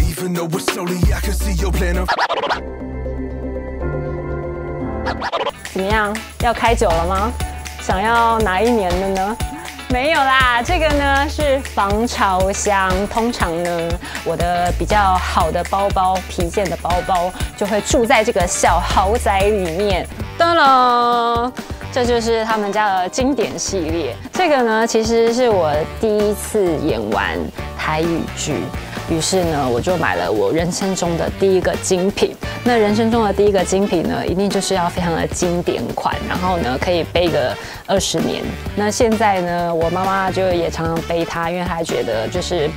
Even though it's slowly, I can see your plan of. 怎么样？要开酒了吗？想要哪一年的呢？没有啦，这个呢是防潮箱。通常呢，我的比较好的包包，皮件的包包，就会住在这个小豪宅里面。噔噔，这就是他们家的经典系列。这个呢，其实是我第一次演完台语剧。于是呢，我就买了我人生中的第一个精品。那人生中的第一个精品呢，一定就是要非常的经典款，然后呢，可以背个二十年。那现在呢，我妈妈就也常常背它，因为她觉得就是。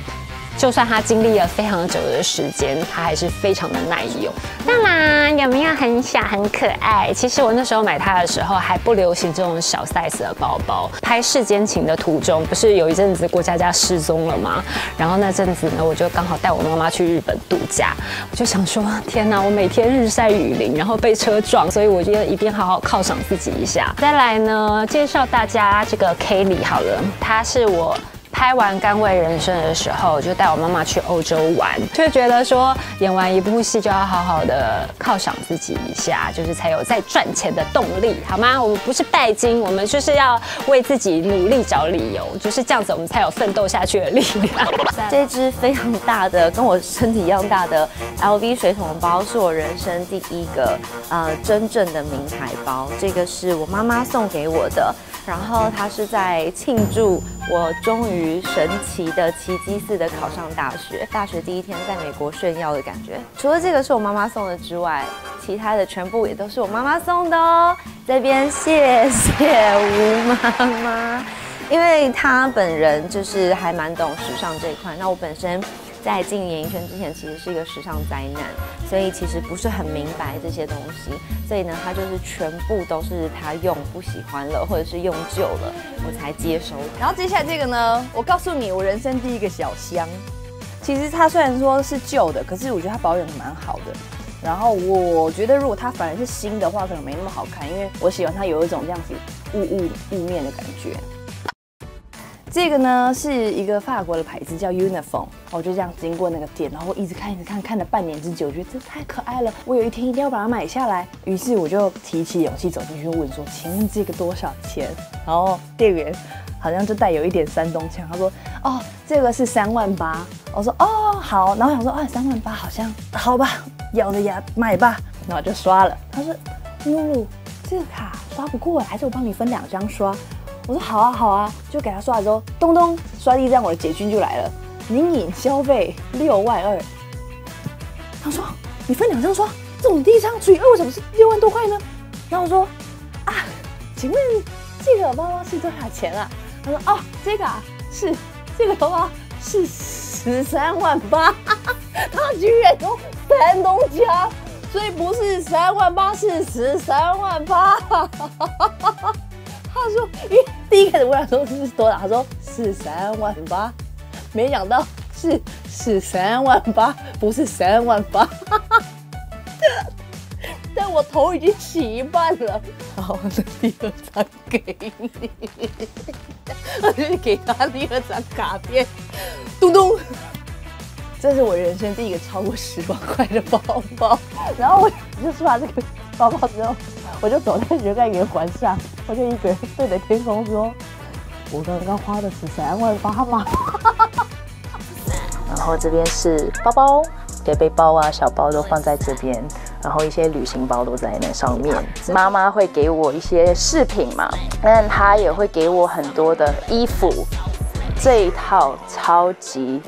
就算它经历了非常久的时间，它还是非常的耐用。当然，有没有很小很可爱？其实我那时候买它的时候还不流行这种小 size 的包包。拍世间情的途中，不是有一阵子郭佳佳失踪了吗？然后那阵子呢，我就刚好带我妈妈去日本度假，我就想说，天哪，我每天日晒雨淋，然后被车撞，所以我觉得一定好好犒赏自己一下。再来呢，介绍大家这个 Kelly 好了，它是我。拍完《甘为人生》的时候，就带我妈妈去欧洲玩，就觉得说演完一部戏就要好好的犒赏自己一下，就是才有再赚钱的动力，好吗？我们不是拜金，我们就是要为自己努力找理由，就是这样子，我们才有奋斗下去的力量。这只非常大的，跟我身体一样大的 LV 水桶包，是我人生第一个呃真正的名牌包，这个是我妈妈送给我的。然后他是在庆祝我终于神奇的奇迹似的考上大学，大学第一天在美国炫耀的感觉。除了这个是我妈妈送的之外，其他的全部也都是我妈妈送的哦。这边谢谢吴妈妈，因为她本人就是还蛮懂时尚这一块。那我本身。在进演艺圈之前，其实是一个时尚灾难，所以其实不是很明白这些东西。所以呢，他就是全部都是他用不喜欢了，或者是用旧了，我才接收。然后接下来这个呢，我告诉你，我人生第一个小香。其实它虽然说是旧的，可是我觉得它保养蛮好的。然后我觉得如果它反而是新的话，可能没那么好看，因为我喜欢它有一种这样子雾雾雾面的感觉。这个呢是一个法国的牌子，叫 Uniform。我就这样经过那个店，然后一直看，一直看，看了半年之久，我觉得这太可爱了。我有一天一定要把它买下来。于是我就提起勇气走进去问说：“请问这个多少钱？”然后店员好像就带有一点山东腔，他说：“哦，这个是三万八。”我说：“哦，好。”然后想说：“啊，三万八好像好吧，咬着牙买吧。”然后就刷了。他说：“露露，这个卡刷不过，还是我帮你分两张刷。”我说好啊好啊，就给他刷了之后，咚咚刷第一张，我的解军就来了。您已消费六万二。他说你分两张刷，这种第一张除以二，为什么是六万多块呢？然后我说啊，请问这个包包是多少钱啊？他说哦，这个啊是这个包包是十三万八。他居然用山东腔，所以不是三万八，是十三万八。他说：“因为第一开始问他说是多少，他说是三万八，没想到是是三万八，不是三万八。但我头已经洗一半了。好，那第二张给你，我 就给他第二张卡片。咚咚，这是我人生第一个超过十万块的包包。然后我就是把这个包包之后。”我就走在仁爱圆环上，我就一个人对着天空说：“我刚刚花的是三万八嘛？” 然后这边是包包，背背包啊、小包都放在这边，然后一些旅行包都在那上面。妈妈会给我一些饰品嘛，但她也会给我很多的衣服。这一套超级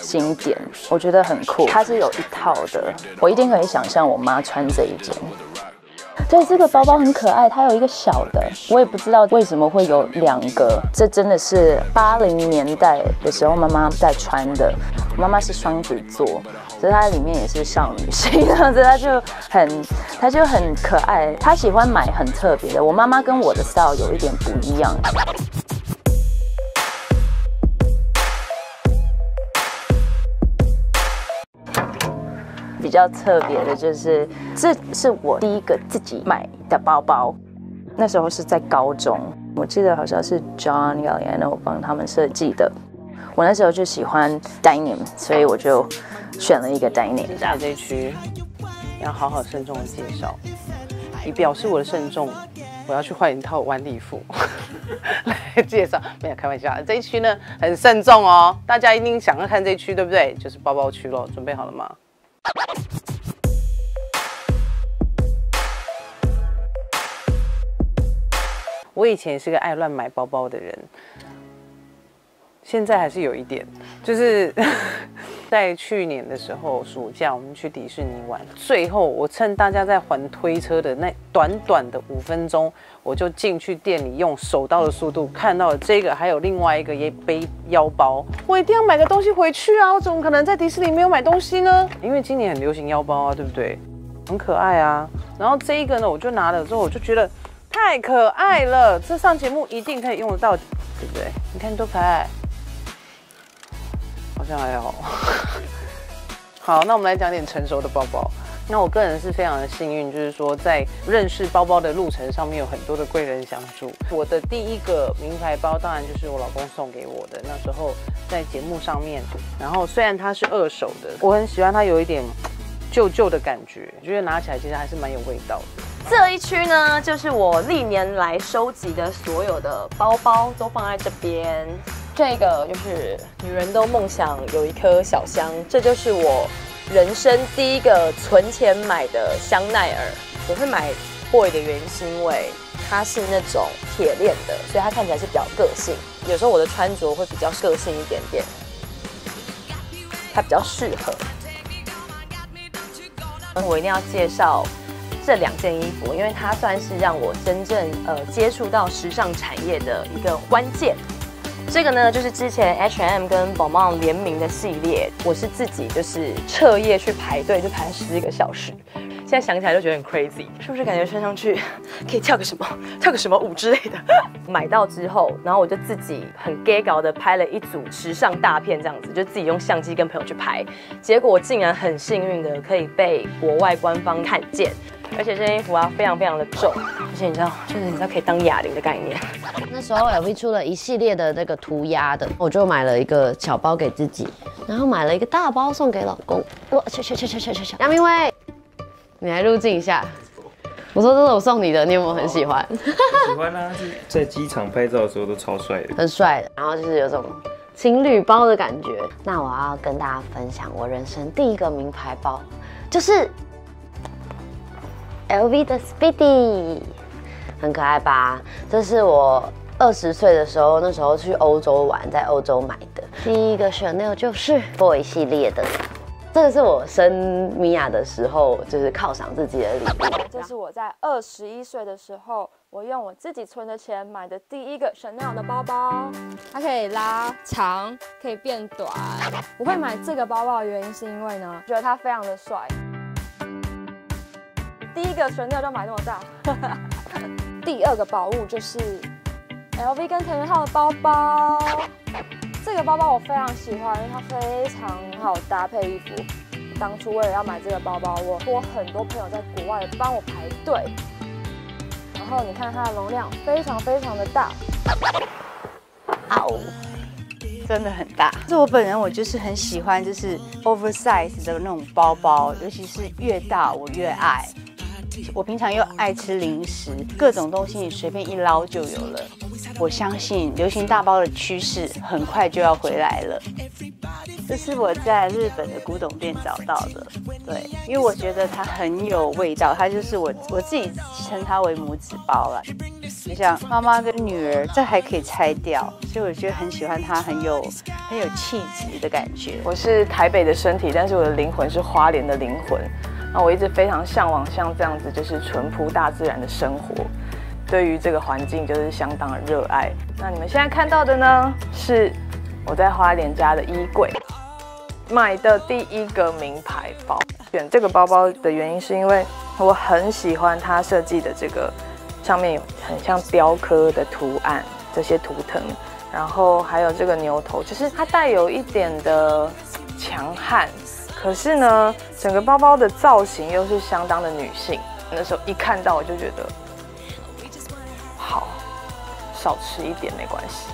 经典，我觉得很酷。它是有一套的，我一定可以想象我妈穿这一件。对，这个包包很可爱，它有一个小的，我也不知道为什么会有两个。这真的是八零年代的时候妈妈在穿的。妈妈是双子座，所以它里面也是少女心，这样子它就很，它就很可爱。她喜欢买很特别的。我妈妈跟我的 style 有一点不一样。比较特别的就是，这是我第一个自己买的包包。那时候是在高中，我记得好像是 John Galliano 帮他们设计的。我那时候就喜欢 denim，所以我就选了一个 denim 下。这一区要好好慎重的介绍，以表示我的慎重。我要去换一套晚礼服 来介绍，没有开玩笑。这一区呢很慎重哦，大家一定想要看这一区，对不对？就是包包区喽，准备好了吗？我以前是个爱乱买包包的人，现在还是有一点，就是 在去年的时候暑假我们去迪士尼玩，最后我趁大家在还推车的那短短的五分钟，我就进去店里用手刀的速度看到了这个，还有另外一个也背腰包，我一定要买个东西回去啊！我怎么可能在迪士尼没有买东西呢？因为今年很流行腰包啊，对不对？很可爱啊。然后这一个呢，我就拿了之后，我就觉得。太可爱了，这上节目一定可以用得到，对不对？你看多可爱，好像还好。好，那我们来讲点成熟的包包。那我个人是非常的幸运，就是说在认识包包的路程上面有很多的贵人相助。我的第一个名牌包当然就是我老公送给我的，那时候在节目上面。然后虽然它是二手的，我很喜欢它有一点旧旧的感觉，我觉得拿起来其实还是蛮有味道的。这一区呢，就是我历年来收集的所有的包包，都放在这边。这个就是女人都梦想有一颗小香，这就是我人生第一个存钱买的香奈儿。我会买 boy 的原因是因为它是那种铁链的，所以它看起来是比较个性。有时候我的穿着会比较个性一点点，它比较适合。我一定要介绍。这两件衣服，因为它算是让我真正呃接触到时尚产业的一个关键。这个呢，就是之前 H&M 跟 b o m o n 联名的系列，我是自己就是彻夜去排队，就排了十几个小时。现在想起来就觉得很 crazy，是不是感觉穿上去可以跳个什么跳个什么舞之类的？买到之后，然后我就自己很 gay 搞的拍了一组时尚大片，这样子就自己用相机跟朋友去拍，结果竟然很幸运的可以被国外官方看见。而且这件衣服啊，非常非常的重，而且你知道，就是你知道可以当哑铃的概念。那时候 LV 出了一系列的那个涂鸦的，我就买了一个小包给自己，然后买了一个大包送给老公。我去去去去去去去，杨明威，你来入镜一下。我说这是我送你的，你有没有很喜欢？喜欢啊，在机场拍照的时候都超帅的，很帅的。然后就是有种情侣包的感觉。那我要跟大家分享我人生第一个名牌包，就是。LV 的 Speedy 很可爱吧？这是我二十岁的时候，那时候去欧洲玩，在欧洲买的。第一个 Chanel 就是 Boy 系列的，这个是我生米娅的时候，就是犒赏自己的礼物。这是我在二十一岁的时候，我用我自己存的钱买的第一个 Chanel 的包包。它可以拉长，可以变短。我会买这个包包的原因是因为呢，觉得它非常的帅。第一个悬吊就买那么大，第二个宝物就是 LV 跟藤原浩的包包。这个包包我非常喜欢，因为它非常好搭配衣服。当初为了要买这个包包，我托很多朋友在国外帮我排队。然后你看它的容量非常非常的大，哦，真的很大。是我本人，我就是很喜欢就是 oversize 的那种包包，尤其是越大我越爱。我平常又爱吃零食，各种东西你随便一捞就有了。我相信流行大包的趋势很快就要回来了。这是我在日本的古董店找到的，对，因为我觉得它很有味道，它就是我我自己称它为母子包了。就像妈妈跟女儿，这还可以拆掉，所以我觉得很喜欢它，很有很有气质的感觉。我是台北的身体，但是我的灵魂是花莲的灵魂。那我一直非常向往像这样子，就是淳朴大自然的生活，对于这个环境就是相当的热爱。那你们现在看到的呢，是我在花莲家的衣柜买的第一个名牌包。选这个包包的原因是因为我很喜欢它设计的这个上面有很像雕刻的图案，这些图腾，然后还有这个牛头，就是它带有一点的强悍。可是呢，整个包包的造型又是相当的女性。那时候一看到我就觉得，好，少吃一点没关系。